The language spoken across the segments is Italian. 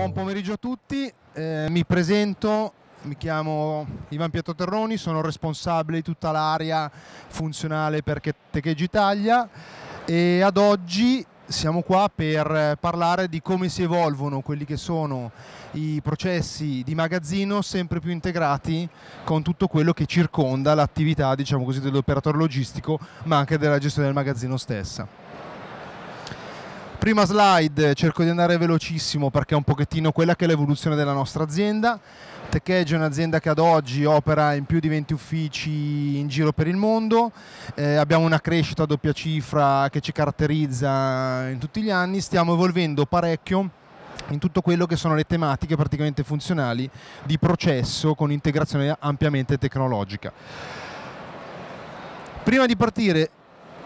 Buon pomeriggio a tutti, eh, mi presento, mi chiamo Ivan Pietro Terroni, sono responsabile di tutta l'area funzionale per Techegge Italia e ad oggi siamo qua per parlare di come si evolvono quelli che sono i processi di magazzino sempre più integrati con tutto quello che circonda l'attività diciamo dell'operatore logistico ma anche della gestione del magazzino stessa. Prima slide, cerco di andare velocissimo perché è un pochettino quella che è l'evoluzione della nostra azienda. TechEdge è un'azienda che ad oggi opera in più di 20 uffici in giro per il mondo, eh, abbiamo una crescita a doppia cifra che ci caratterizza in tutti gli anni, stiamo evolvendo parecchio in tutto quello che sono le tematiche praticamente funzionali di processo con integrazione ampiamente tecnologica. Prima di partire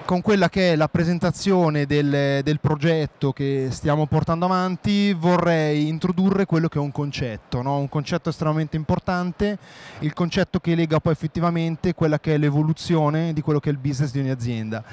con quella che è la presentazione del, del, progetto che stiamo portando avanti vorrei introdurre quello che è un concetto, no? un concetto estremamente importante, il concetto che lega poi effettivamente quella che è l'evoluzione di quello che è il business di ogni azienda.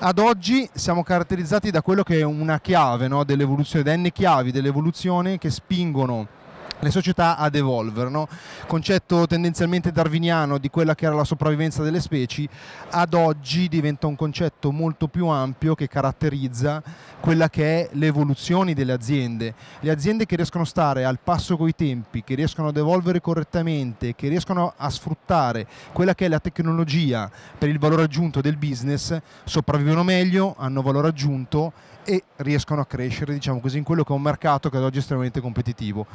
Ad oggi siamo caratterizzati da quello che è una chiave no? dell'evoluzione, da n chiavi dell'evoluzione che spingono le società ad evolvere, no? concetto tendenzialmente darwiniano di quella che era la sopravvivenza delle specie, ad oggi diventa un concetto molto più ampio che caratterizza quella che è l'evoluzione delle aziende. Le aziende che riescono a stare al passo coi tempi, che riescono ad evolvere correttamente, che riescono a sfruttare quella che è la tecnologia per il valore aggiunto del business, sopravvivono meglio, hanno valore aggiunto e riescono a crescere, diciamo così, in quello che è un mercato che ad oggi è estremamente competitivo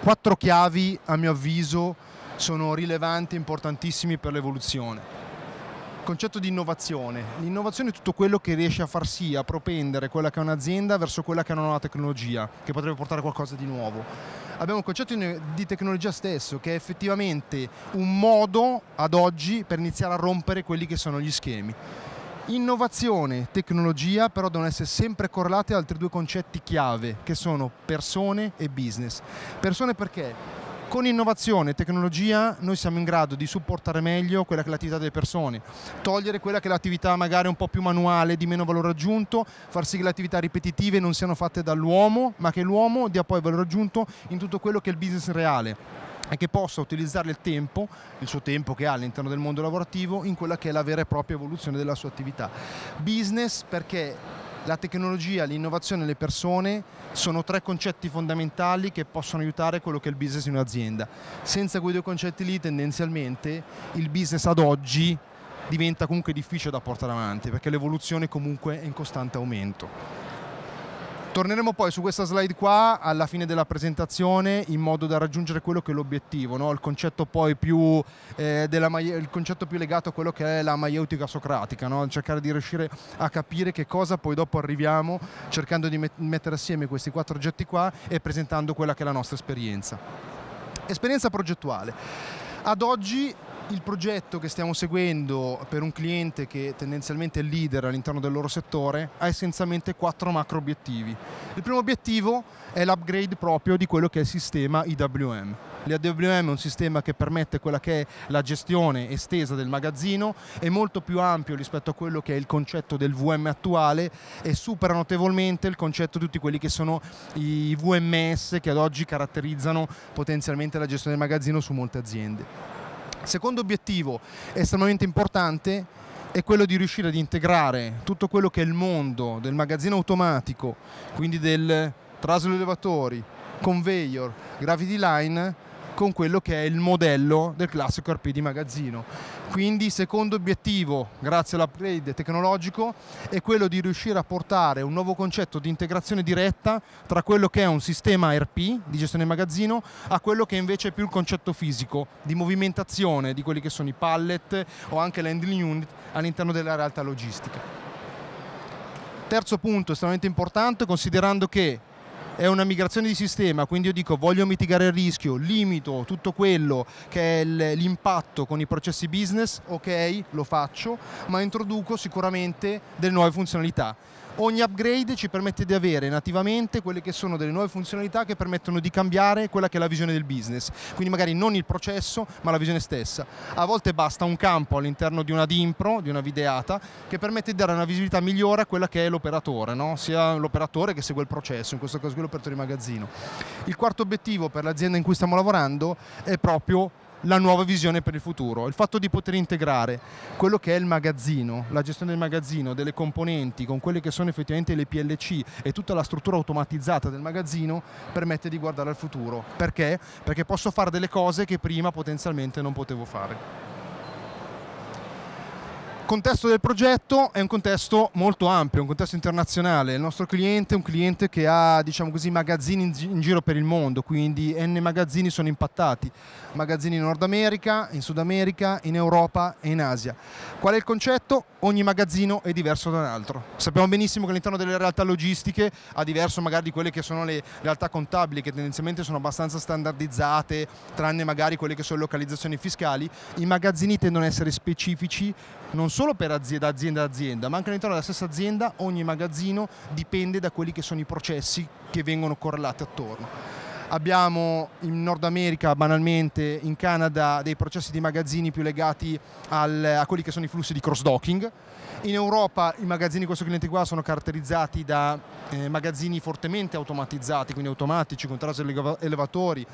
quattro chiavi, a mio avviso, sono rilevanti e importantissimi per l'evoluzione. Concetto di innovazione. L'innovazione è tutto quello che riesce a far sì, a propendere quella che è un'azienda verso quella che è una nuova tecnologia, che potrebbe portare qualcosa di nuovo. Abbiamo un concetto di tecnologia stesso, che è effettivamente un modo ad oggi per iniziare a rompere quelli che sono gli schemi. Innovazione, tecnologia però devono essere sempre correlate ad altri due concetti chiave che sono persone e business. Persone perché? Con innovazione e tecnologia noi siamo in grado di supportare meglio quella che è l'attività delle persone, togliere quella che è l'attività magari un po' più manuale, di meno valore aggiunto, far sì che le attività ripetitive non siano fatte dall'uomo, ma che l'uomo dia poi valore aggiunto in tutto quello che è il business reale e che possa utilizzare il tempo, il suo tempo che ha all'interno del mondo lavorativo, in quella che è la vera e propria evoluzione della sua attività. Business perché la tecnologia, l'innovazione e le persone sono tre concetti fondamentali che possono aiutare quello che è il business in un'azienda. Senza quei due concetti lì tendenzialmente il business ad oggi diventa comunque difficile da portare avanti perché l'evoluzione comunque è in costante aumento. Torneremo poi su questa slide qua alla fine della presentazione in modo da raggiungere quello che è l'obiettivo, no? il, concetto più, eh, il, concetto più, legato a quello che è la maieutica socratica, no? cercare di riuscire a capire che cosa poi dopo arriviamo cercando di met mettere assieme questi quattro oggetti qua e presentando quella che è la nostra esperienza. Esperienza progettuale. Ad oggi il progetto che stiamo seguendo per un cliente che tendenzialmente è leader all'interno del loro settore ha essenzialmente quattro macro obiettivi. Il primo obiettivo è l'upgrade proprio di quello che è il sistema IWM. L'IWM è un sistema che permette quella che è la gestione estesa del magazzino, è molto più ampio rispetto a quello che è il concetto del VM attuale e supera notevolmente il concetto di tutti quelli che sono i VMS che ad oggi caratterizzano potenzialmente la gestione del magazzino su molte aziende. Secondo obiettivo estremamente importante è quello di riuscire ad integrare tutto quello che è il mondo del magazzino automatico, quindi del traslo elevatori, conveyor, gravity line con quello che è il modello del classico RP di magazzino. Quindi secondo obiettivo, grazie all'upgrade tecnologico, è quello di riuscire a portare un nuovo concetto di integrazione diretta tra quello che è un sistema RP di gestione magazzino a quello che invece è più il concetto fisico di movimentazione di quelli che sono i pallet o anche l'handling unit all'interno della realtà logistica. Terzo punto estremamente importante, considerando che è una migrazione di sistema, quindi io dico voglio mitigare il rischio, limito tutto quello che è l'impatto con i processi business, ok, lo faccio, ma introduco sicuramente delle nuove funzionalità. Ogni upgrade ci permette di avere nativamente quelle che sono delle nuove funzionalità che permettono di cambiare quella che è la visione del business. Quindi magari non il processo, ma la visione stessa. A volte basta un campo all'interno di una DIMPRO, di una videata, che permette di dare una visibilità migliore a quella che è l'operatore, no? sia l'operatore che segue il processo, in questo caso l'operatore di magazzino. Il quarto obiettivo per l'azienda in cui stiamo lavorando è proprio la nuova visione per il futuro. Il fatto di poter integrare quello che è il magazzino, la gestione del magazzino, delle componenti con quelle che sono effettivamente le PLC e tutta la struttura automatizzata del magazzino permette di guardare al futuro. Perché? Perché posso fare delle cose che prima potenzialmente non potevo fare contesto del progetto è un contesto molto ampio, un contesto internazionale. Il nostro cliente è un cliente che ha diciamo così, magazzini in, gi in, giro per il mondo, quindi N magazzini sono impattati. Magazzini in Nord America, in Sud America, in Europa e in Asia. Qual è il concetto? Ogni magazzino è diverso da un altro. Sappiamo benissimo che all'interno delle realtà logistiche, a diverso magari di quelle che sono le realtà contabili, che tendenzialmente sono abbastanza standardizzate, tranne magari quelle che sono localizzazioni fiscali, i magazzini tendono ad essere specifici non solo per azienda, azienda azienda, ma anche all'interno della stessa azienda ogni magazzino dipende da quelli che sono i processi che vengono correlati attorno. Abbiamo in Nord America, banalmente, in Canada, dei processi di magazzini più legati al, a quelli che sono i flussi di cross-docking. In Europa i magazzini di questo cliente qua sono caratterizzati da eh, magazzini fortemente automatizzati, quindi automatici, con trasli elevatori,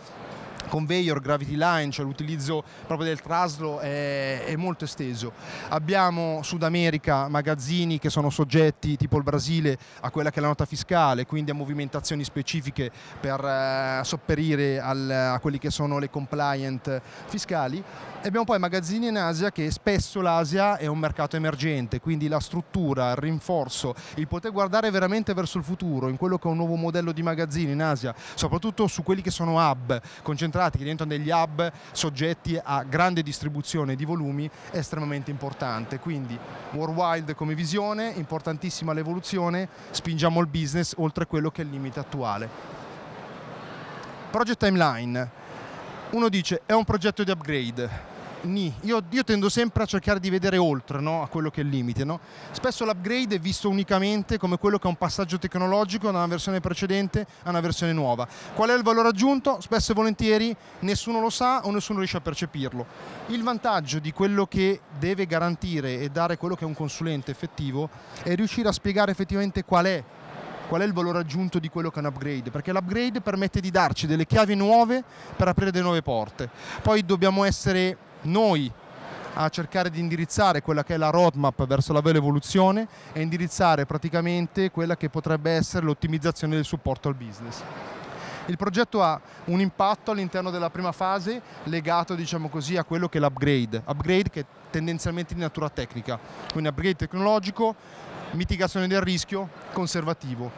conveyor, gravity line, cioè l'utilizzo proprio del traslo è, è, molto esteso. Abbiamo Sud America magazzini che sono soggetti tipo il Brasile a quella che è la nota fiscale, quindi a movimentazioni specifiche per eh, sopperire al, a quelli che sono le compliant fiscali. E abbiamo poi magazzini in Asia che spesso l'Asia è un mercato emergente, quindi la struttura, il rinforzo, il poter guardare veramente verso il futuro, in quello che è un nuovo modello di magazzini in Asia, soprattutto su quelli che sono hub, concentrati, che diventano degli hub soggetti a grande distribuzione di volumi, è estremamente importante. Quindi worldwide come visione, importantissima l'evoluzione, spingiamo il business oltre quello che è il limite attuale. Project Timeline. Uno dice è un progetto di upgrade, Ni. Io, io, tendo sempre a cercare di vedere oltre no? a quello che è il limite. No? Spesso l'upgrade è visto unicamente come quello che è un passaggio tecnologico da una versione precedente a una versione nuova. Qual è il valore aggiunto? Spesso e volentieri nessuno lo sa o nessuno riesce a percepirlo. Il vantaggio di quello che deve garantire e dare quello che è un consulente effettivo è riuscire a spiegare effettivamente qual è qual è il valore aggiunto di quello che è un upgrade, perché l'upgrade permette di darci delle chiavi nuove per aprire delle nuove porte. Poi dobbiamo essere noi a cercare di indirizzare quella che è la roadmap verso la vera evoluzione e indirizzare praticamente quella che potrebbe essere l'ottimizzazione del supporto al business. Il progetto ha un impatto all'interno della prima fase legato diciamo così, a quello che è l'upgrade, upgrade che è tendenzialmente di natura tecnica, quindi upgrade tecnologico, mitigazione del rischio, conservativo.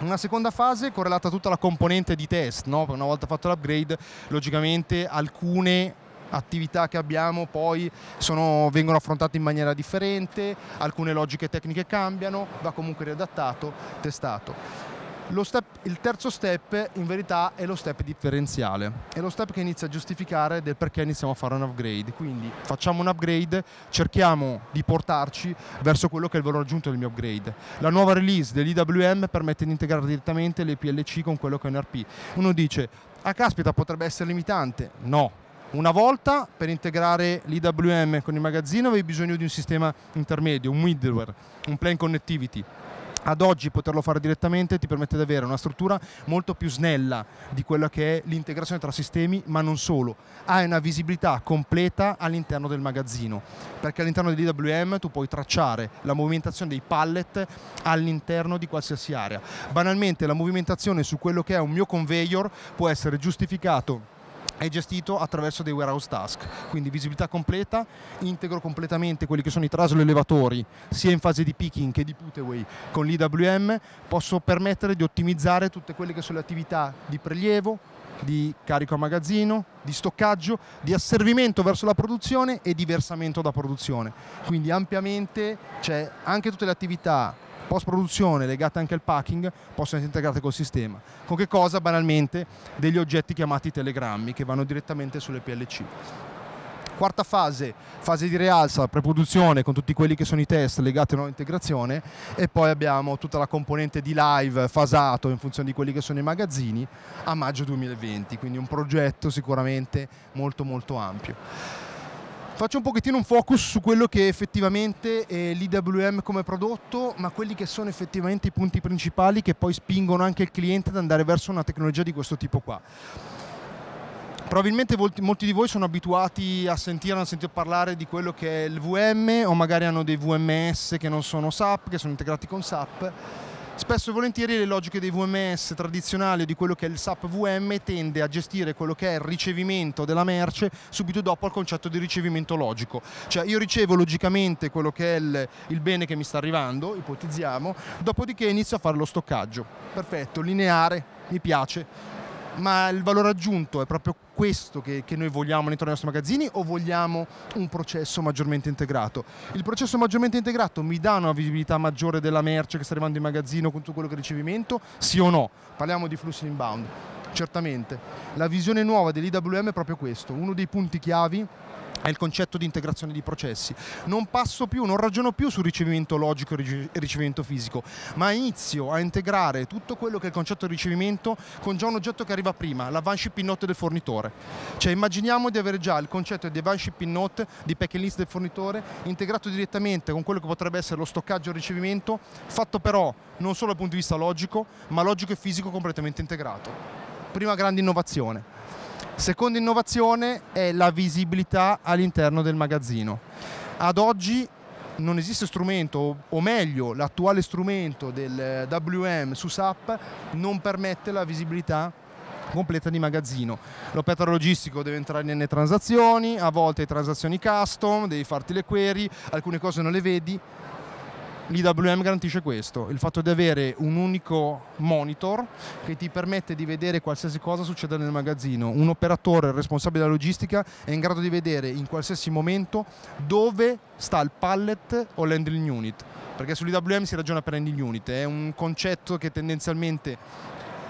Una seconda fase correlata a tutta la componente di test, no? una volta fatto l'upgrade logicamente alcune attività che abbiamo poi sono, vengono affrontate in maniera differente, alcune logiche tecniche cambiano, va comunque riadattato, testato. Step, il terzo step in verità è lo step differenziale, è lo step che inizia a giustificare del perché iniziamo a fare un upgrade, quindi facciamo un upgrade, cerchiamo di portarci verso quello che è il valore aggiunto del mio upgrade. La nuova release dell'IWM permette di integrare direttamente le PLC con quello che è un RP. Uno dice, ah caspita potrebbe essere limitante, no, una volta per integrare l'IWM con il magazzino avevi bisogno di un sistema intermedio, un middleware, un plain connectivity. Ad oggi poterlo fare direttamente ti permette di avere una struttura molto più snella di quella che è l'integrazione tra sistemi, ma non solo. Hai una visibilità completa all'interno del magazzino, perché all'interno dell'IWM tu puoi tracciare la movimentazione dei pallet all'interno di qualsiasi area. Banalmente la movimentazione su quello che è un mio conveyor può essere giustificato è gestito attraverso dei warehouse task, quindi visibilità completa, integro completamente quelli che sono i traslo elevatori, sia in fase di picking che di put away con l'IWM, posso permettere di ottimizzare tutte quelle che sono le attività di prelievo, di carico a magazzino, di stoccaggio, di asservimento verso la produzione e di versamento da produzione. Quindi ampiamente c'è anche tutte le attività post produzione legate anche al packing possono essere integrate col sistema. Con che cosa? Banalmente degli oggetti chiamati telegrammi che vanno direttamente sulle PLC. Quarta fase, fase di rialza, preproduzione con tutti quelli che sono i test legati a nuova integrazione e poi abbiamo tutta la componente di live fasato in funzione di quelli che sono i magazzini a maggio 2020, quindi un progetto sicuramente molto molto ampio. Faccio un pochettino un focus su quello che effettivamente è l'IWM come prodotto, ma quelli che sono effettivamente i punti principali che poi spingono anche il cliente ad andare verso una tecnologia di questo tipo qua. Probabilmente molti di voi sono abituati a sentire, a sentire parlare di quello che è il VM o magari hanno dei VMS che non sono SAP, che sono integrati con SAP. Spesso e volentieri le logiche dei VMS tradizionali o di quello che è il SAP VM tende a gestire quello che è il ricevimento della merce subito dopo al concetto di ricevimento logico. Cioè io ricevo logicamente quello che è il, il bene che mi sta arrivando, ipotizziamo, dopodiché inizio a fare lo stoccaggio. Perfetto, lineare, mi piace ma il valore aggiunto è proprio questo che, che, noi vogliamo all'interno dei nostri magazzini o vogliamo un processo maggiormente integrato? Il processo maggiormente integrato mi dà una visibilità maggiore della merce che sta arrivando in magazzino con tutto quello che è ricevimento? Sì o no? Parliamo di flussi inbound. Certamente. La visione nuova dell'IWM è proprio questo, uno dei punti chiavi è il concetto di integrazione di processi. Non passo più, non ragiono più sul ricevimento logico e ricevimento fisico, ma inizio a integrare tutto quello che è il concetto di ricevimento con già un oggetto che arriva prima, l'advanced shipping note del fornitore. Cioè immaginiamo di avere già il concetto di advanced shipping note, di packing list del fornitore, integrato direttamente con quello che potrebbe essere lo stoccaggio e il ricevimento, fatto però non solo dal punto di vista logico, ma logico e fisico completamente integrato. Prima grande innovazione. Seconda innovazione è la visibilità all'interno del magazzino. Ad oggi non esiste strumento, o meglio l'attuale strumento del WM su SAP non permette la visibilità completa di magazzino. L'operatore logistico deve entrare nelle transazioni, a volte transazioni custom, devi farti le query, alcune cose non le vedi, l'IWM garantisce questo, il fatto di avere un unico monitor che ti permette di vedere qualsiasi cosa succede nel magazzino. Un operatore responsabile della logistica è in grado di vedere in qualsiasi momento dove sta il pallet o l'handling unit, perché sull'IWM si ragiona per handling unit, è un concetto che tendenzialmente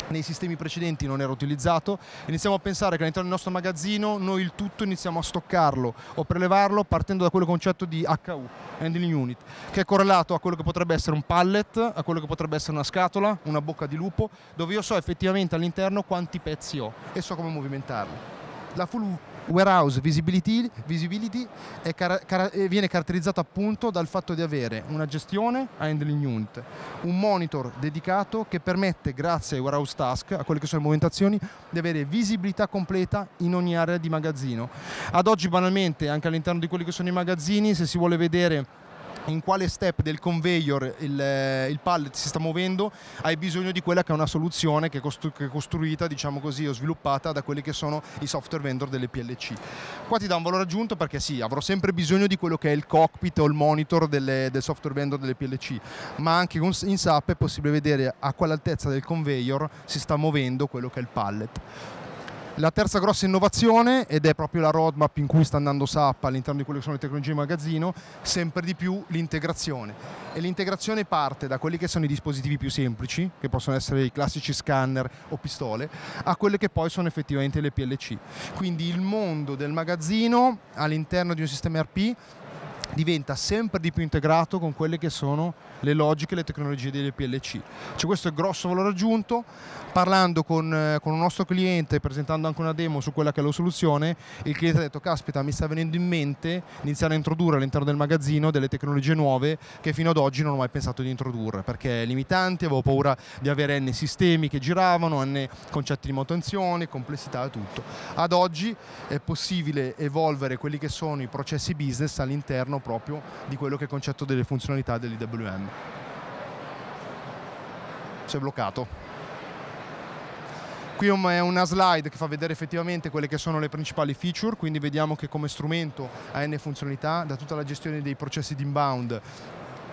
nei sistemi precedenti non era utilizzato, iniziamo a pensare che all'interno del nostro magazzino noi il tutto iniziamo a stoccarlo o prelevarlo partendo da quello concetto di HU, Handling Unit, che è correlato a quello che potrebbe essere un pallet, a quello che potrebbe essere una scatola, una bocca di lupo, dove io so effettivamente all'interno quanti pezzi ho e so come movimentarli. La full warehouse visibility, visibility car- car- viene caratterizzata appunto dal fatto di avere una gestione a handling unit, un monitor dedicato che permette, grazie ai warehouse task, a quelle che sono le movimentazioni, di avere visibilità completa in ogni area di magazzino. Ad oggi banalmente, anche all'interno di quelli che sono i magazzini, se si vuole vedere in quale step del conveyor il, eh, il, pallet si sta muovendo, hai bisogno di quella che è una soluzione che è, costru- che è costruita, diciamo così, o sviluppata da quelli che sono i software vendor delle PLC. Qua ti dà un valore aggiunto perché sì, avrò sempre bisogno di quello che è il cockpit o il monitor delle, del software vendor delle PLC, ma anche in SAP è possibile vedere a quale altezza del conveyor si sta muovendo quello che è il pallet. La terza grossa innovazione, ed è proprio la roadmap in cui sta andando SAP all'interno di quelle che sono le tecnologie di magazzino, sempre di più l'integrazione. E l'integrazione parte da quelli che sono i dispositivi più semplici, che possono essere i classici scanner o pistole, a quelle che poi sono effettivamente le PLC. Quindi il mondo del magazzino all'interno di un sistema ERP diventa sempre di più integrato con quelle che sono le logiche e le tecnologie delle PLC. C'è questo grosso valore aggiunto, parlando con, eh, con, un nostro cliente, presentando anche una demo su quella che è la soluzione, il cliente ha detto caspita mi sta venendo in mente iniziare a introdurre all'interno del magazzino delle tecnologie nuove che fino ad oggi non ho mai pensato di introdurre perché limitanti, avevo paura di avere n sistemi che giravano, n concetti di manutenzione, complessità e tutto. Ad oggi è possibile evolvere quelli che sono i processi business all'interno proprio di quello che è il concetto delle funzionalità dell'IWM. Si è bloccato. Qui è una slide che fa vedere effettivamente quelle che sono le principali feature, quindi vediamo che come strumento ha N funzionalità, da tutta la gestione dei processi di inbound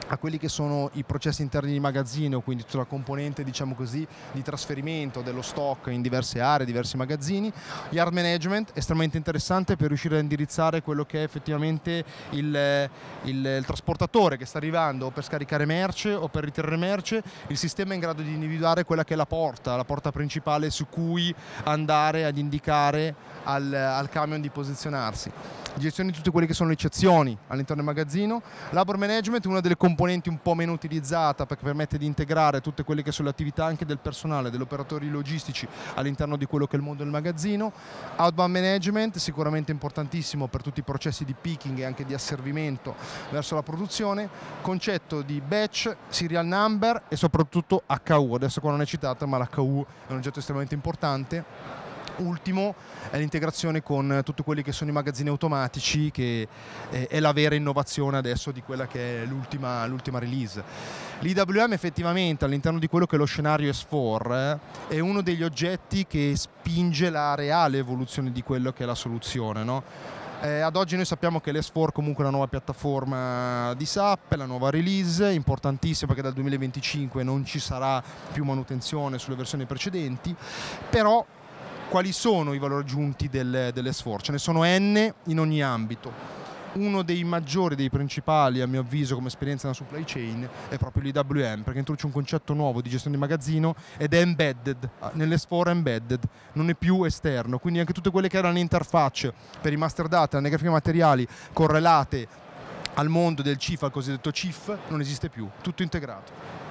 a quelli che sono i processi interni di magazzino, quindi tutta la componente diciamo così, di trasferimento dello stock in diverse aree, diversi magazzini. Yard management estremamente interessante per riuscire a indirizzare quello che è effettivamente il, il, il trasportatore che sta arrivando per scaricare merce o per ritenere merce, il sistema è in grado di individuare quella che è la porta, la porta principale su cui andare ad indicare al, al camion di posizionarsi gestione di tutte quelle che sono le eccezioni all'interno del magazzino, labor management è una delle componenti un po' meno utilizzata perché permette di integrare tutte quelle che sono le attività anche del personale, degli operatori logistici all'interno di quello che è il mondo del magazzino, outbound management sicuramente importantissimo per tutti i processi di picking e anche di asservimento verso la produzione, concetto di batch, serial number e soprattutto HU, adesso qua non è citato ma l'HU è un oggetto estremamente importante ultimo è l'integrazione con tutti quelli che sono i magazzini automatici che è la vera innovazione adesso di quella che è l'ultima, l'ultima release. L'IWM effettivamente all'interno di quello che è lo scenario S4 eh, è uno degli oggetti che spinge la reale evoluzione di quello che è la soluzione. No? Eh, ad oggi noi sappiamo che l'S4 comunque è una nuova piattaforma di SAP, la nuova release, importantissima perché dal 2025 non ci sarà più manutenzione sulle versioni precedenti, però quali sono i valori aggiunti del, dell'S4? Ce ne sono N in ogni ambito. Uno dei maggiori, dei principali, a mio avviso, come esperienza nella supply chain è proprio l'IWM, perché introduce un concetto nuovo di gestione di magazzino ed è embedded, nell'S4 è embedded, non è più esterno. Quindi anche tutte quelle che erano le interfacce per i master data, le grafiche materiali correlate al mondo del CIF, al cosiddetto CIF, non esiste più, tutto integrato.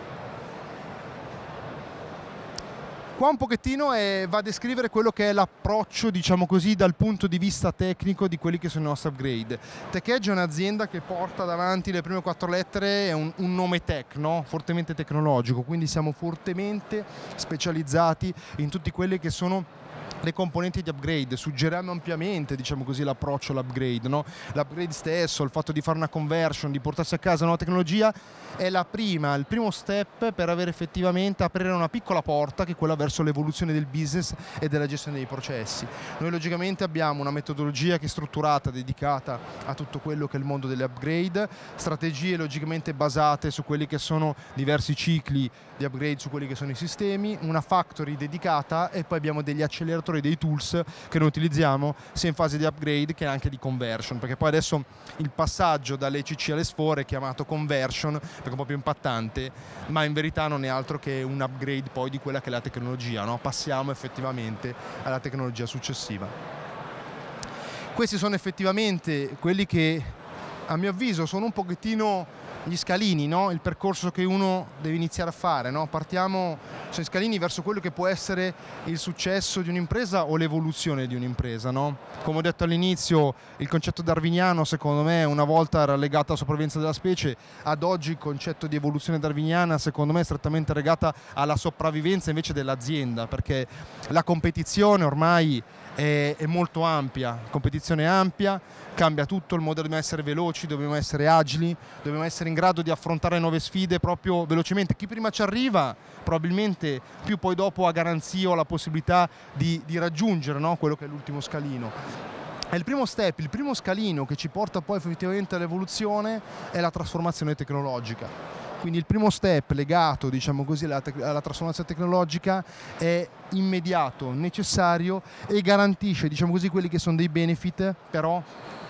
Qua un pochettino è, va a descrivere quello che è l'approccio, diciamo così, dal punto di vista tecnico di quelli che sono i nostri upgrade. TechEdge è un'azienda che porta davanti le prime quattro lettere è un, un nome tech, no? fortemente tecnologico, quindi siamo fortemente specializzati in tutti quelli che sono le componenti di upgrade, suggeriremo ampiamente diciamo così, l'approccio all'upgrade, no? l'upgrade stesso, il fatto di fare una conversion, di portarsi a casa una nuova tecnologia è prima, il primo step per avere effettivamente aprire una piccola porta che è quella verso l'evoluzione del business e della gestione dei processi. Noi logicamente abbiamo una metodologia che è strutturata, dedicata a tutto quello che è il mondo delle upgrade, strategie logicamente basate su quelli che sono diversi cicli di upgrade su quelli che sono i sistemi, una factory dedicata e poi abbiamo degli acceleratori software dei tools che noi utilizziamo sia in fase di upgrade che anche di conversion, perché poi adesso il passaggio dall'ECC all'S4 è chiamato conversion perché è un po' più impattante, ma in verità non è altro che un upgrade poi di quella che è la tecnologia, no? passiamo effettivamente alla tecnologia successiva. Questi sono effettivamente quelli che a mio avviso sono un pochettino gli scalini, no? il percorso che uno deve iniziare a fare. No? Partiamo sui scalini verso quello che può essere il successo di un'impresa o l'evoluzione di un'impresa. No? Come ho detto all'inizio, il concetto darwiniano secondo me una volta era legato alla sopravvivenza della specie, ad oggi il concetto di evoluzione darwiniana secondo me è strettamente legata alla sopravvivenza invece dell'azienda, perché la competizione ormai è, è molto ampia, competizione ampia, cambia tutto, il modello dobbiamo essere veloci, dobbiamo essere agili, dobbiamo essere in grado di affrontare nuove sfide proprio velocemente. Chi prima ci arriva probabilmente più poi dopo ha garanzia o la possibilità di, di raggiungere no? quello che è l'ultimo scalino. È il primo step, il primo scalino che ci porta poi effettivamente all'evoluzione è la trasformazione tecnologica. Quindi il primo step legato diciamo così, alla, te- alla, trasformazione tecnologica è immediato, necessario e garantisce diciamo così, quelli che sono dei benefit però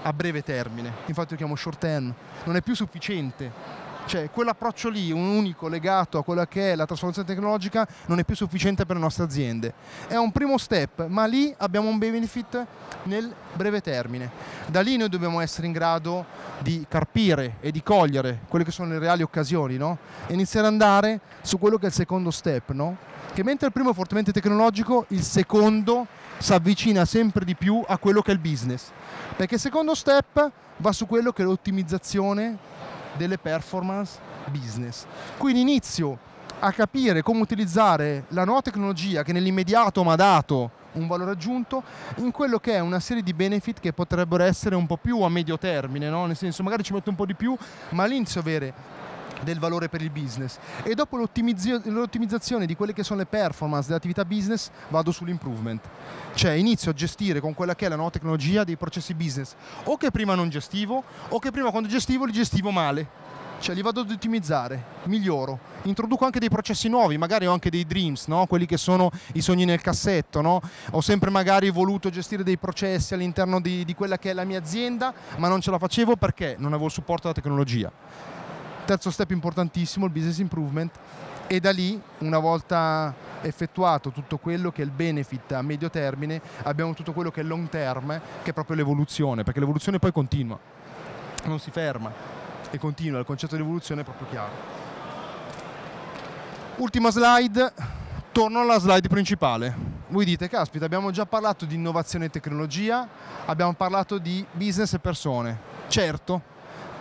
a breve termine. Infatti lo chiamo short term. Non è più sufficiente cioè quell'approccio lì, un unico legato a quella che è la trasformazione tecnologica, non è più sufficiente per le nostre aziende. È un primo step, ma lì abbiamo un benefit nel breve termine. Da lì noi dobbiamo essere in grado di carpire e di cogliere quelle che sono le reali occasioni, no? E iniziare ad andare su quello che è il secondo step, no? Che mentre il primo è fortemente tecnologico, il secondo si avvicina sempre di più a quello che è il business. Perché il secondo step va su quello che è l'ottimizzazione delle performance business. Quindi inizio a capire come utilizzare la nuova tecnologia che nell'immediato mi ha dato un valore aggiunto in quello che è una serie di benefit che potrebbero essere un po' più a medio termine, no? nel senso magari ci metto un po' di più, ma all'inizio avere del valore per il business e dopo l'ottimizzazione di quelle che sono le performance dell'attività business vado sull'improvement cioè inizio a gestire con quella che è la nuova tecnologia dei processi business o che prima non gestivo o che prima quando gestivo li gestivo male cioè li vado ad ottimizzare, miglioro, introduco anche dei processi nuovi, magari ho anche dei dreams, no? quelli che sono i sogni nel cassetto, no? ho sempre magari voluto gestire dei processi all'interno di, di quella che è la mia azienda, ma non ce la facevo perché non avevo il supporto della tecnologia. Terzo step importantissimo, il business improvement, e da lì, una volta effettuato tutto quello che è il benefit a medio termine, abbiamo tutto quello che è il long term, che è proprio l'evoluzione, perché l'evoluzione poi continua, non si ferma e continua, il concetto di evoluzione è proprio chiaro. Ultima slide, torno alla slide principale. Voi dite, caspita, abbiamo già parlato di innovazione e tecnologia, abbiamo parlato di business e persone. Certo,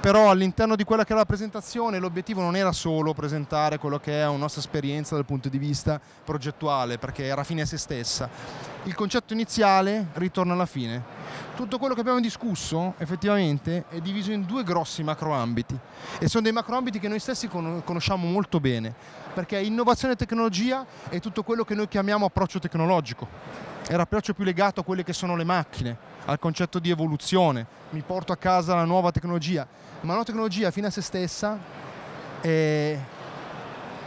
però all'interno di quella che è la presentazione l'obiettivo non era solo presentare quello che è una nostra esperienza dal punto di vista progettuale, perché era fine a se stessa. Il concetto iniziale ritorna alla fine. Tutto quello che abbiamo discusso effettivamente è diviso in due grossi macroambiti e sono dei macroambiti che noi stessi conosciamo molto bene, perché innovazione e tecnologia è tutto quello che noi chiamiamo approccio tecnologico. È l'approccio più legato a quelle che sono le macchine, al concetto di evoluzione. Mi porto a casa la nuova tecnologia, ma la tecnologia fino a se stessa è...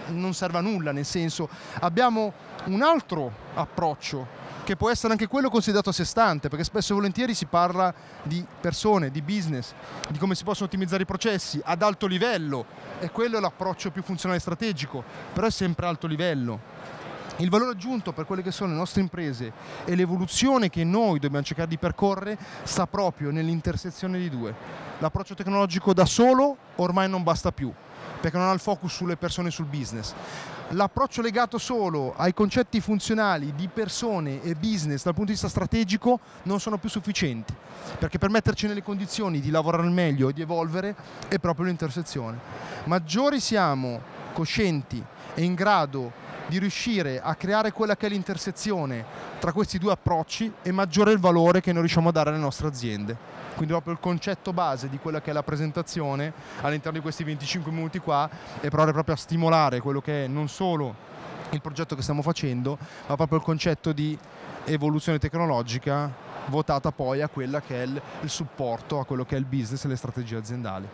non serve a nulla, nel senso abbiamo un altro approccio che può essere anche quello considerato a sé stante, perché spesso e volentieri si parla di persone, di business, di come si possono ottimizzare i processi ad alto livello e quello è l'approccio più funzionale e strategico, però è sempre alto livello. Il valore aggiunto per quelle che sono le nostre imprese e l'evoluzione che noi dobbiamo cercare di percorrere sta proprio nell'intersezione di due. L'approccio tecnologico da solo ormai non basta più, perché non ha il focus sulle persone e sul business. L'approccio legato solo ai concetti funzionali di persone e business dal punto di vista strategico non sono più sufficienti, perché per metterci nelle condizioni di lavorare meglio e di evolvere è proprio l'intersezione. Maggiori siamo coscienti e in grado di riuscire a creare quella che è l'intersezione tra questi due approcci e maggiore il valore che noi riusciamo a dare alle nostre aziende. Quindi proprio il concetto base di quella che è la presentazione all'interno di questi 25 minuti qua è provare proprio a stimolare quello che è non solo il progetto che stiamo facendo, ma proprio il concetto di evoluzione tecnologica votata poi a quella che è il, supporto a quello che è il business e le strategie aziendali.